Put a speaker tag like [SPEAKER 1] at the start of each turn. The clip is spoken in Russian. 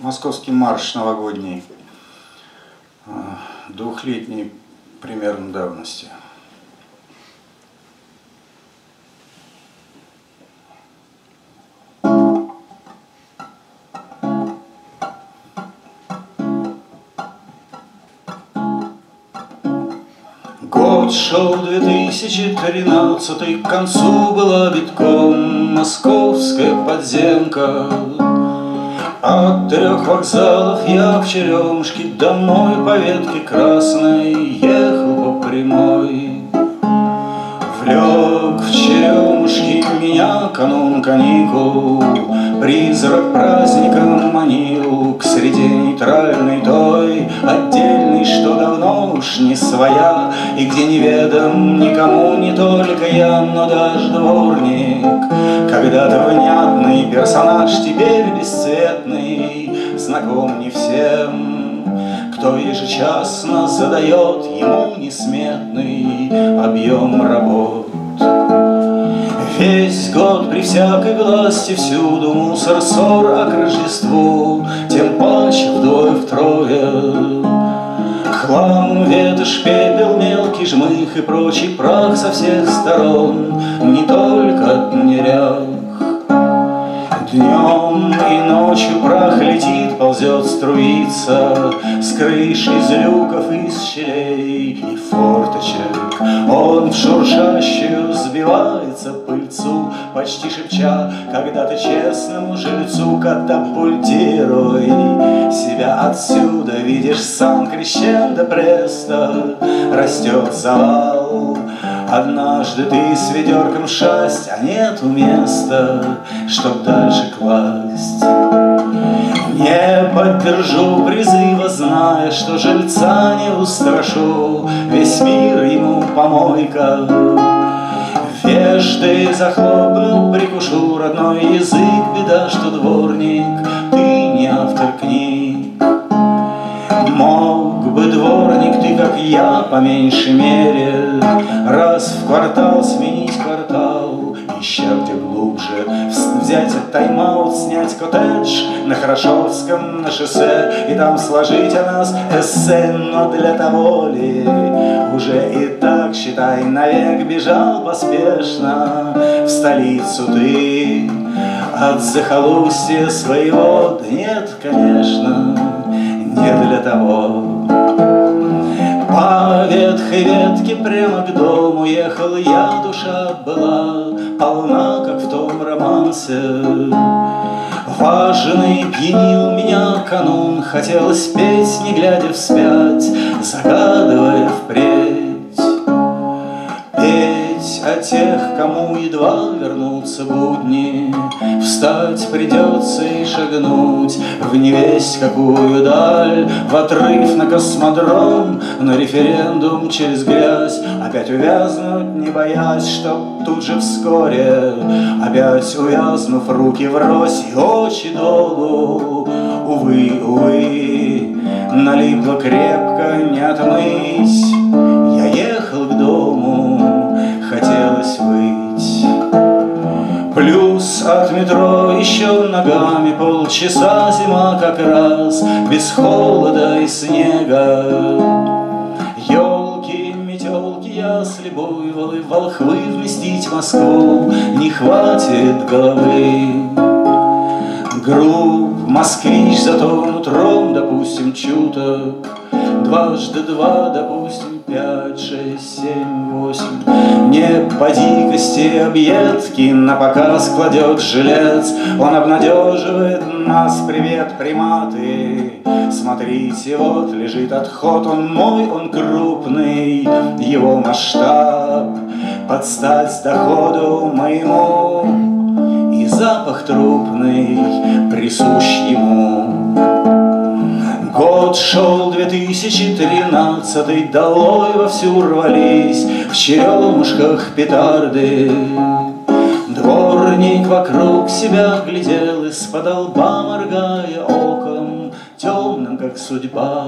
[SPEAKER 1] Московский марш новогодний, э, двухлетней примерно давности. Год шел 2013, к концу была битком московская подземка. От трех вокзалов я в Черемушке Домой по ветке красной ехал по прямой. Влек в Черемушке меня канун каникул, Призрак праздника манил к среде нейтральной той, Отдельной, что давно уж не своя, И где неведом никому, не только я, но даже дворник, Когда-то внятный персонаж, теперь Знаком не всем, кто ежечасно задает ему несметный объем работ. Весь год при всякой власти всюду мусор, ссор, а к Рождеству тем паче вдвое втрое. Хлам, ветошь, пепел, мелкий жмых и прочий прах со всех сторон, не только от нерях. Днем и ночью прах летит, ползет, струится С крыш, из люков, из щелей и форточек. Он в шуршащую сбивается пыльцу, Почти шепча когда-то честному жильцу Катапультируй себя отсюда, Видишь, сам крещендо престо Растет завал, Однажды ты с ведерком шасть, а нету места, Чтоб дальше класть. Не поддержу призыва, зная, что жильца не устрашу, Весь мир ему помойка. Вежды захлопну, прикушу родной язык, Беда, что дворник, ты не автор книг. Мог бы дворник ты, как я, по меньшей мере, Раз в квартал сменить квартал, ища где глубже, Взять тайм-аут, снять коттедж на Хорошевском, на шоссе, И там сложить о нас эссе, но для того ли? Уже и так, считай, навек бежал поспешно В столицу ты. От захолустья своего, да нет, конечно, не для того. По ветхой ветке прямо к дому ехал я, душа была полна, как в том романсе. Важный пьянил меня канун, хотелось петь, не глядя вспять, загадывая впредь. Тех, кому едва вернутся будни, Встать придется и шагнуть в невесть какую даль, В отрыв на космодром, на референдум через грязь, Опять увязнуть, не боясь, чтоб тут же вскоре, Опять увязнув руки врозь и очи долу, Увы, увы, налипло крепко, не отмыть, от метро еще ногами полчаса Зима как раз без холода и снега. Елки, метелки, ясли, буйволы, волхвы Вместить Москву не хватит головы. Груб москвич зато нутром, допустим, чуток Дважды два, допустим, пять, шесть, семь, восемь. Не по дикости объедки на показ кладет жилец Он обнадеживает нас, привет, приматы. Смотрите, вот лежит отход, он мой, он крупный. Его масштаб под стать доходу моему. И запах трупный присущ ему Год шел 2013, долой вовсю рвались В черемушках петарды. Дворник вокруг себя глядел Из-под лба, моргая оком Темным, как судьба.